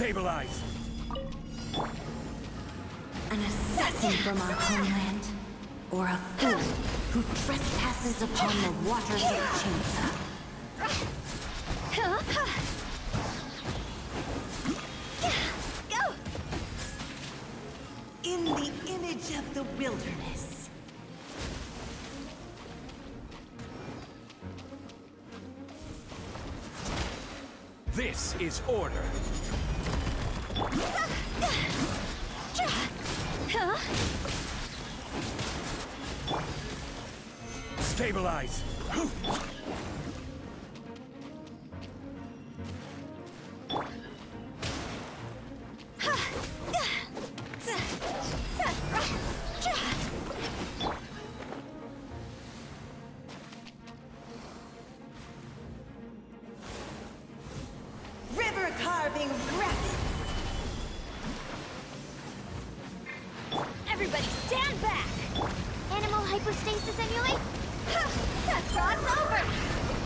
An assassin from our homeland, or a fool who trespasses upon the waters of Qingce. Go! In the image of the wilderness. This is order. Stabilize. River carving Everybody stand back! Animal hypostasis emulate? Cross over!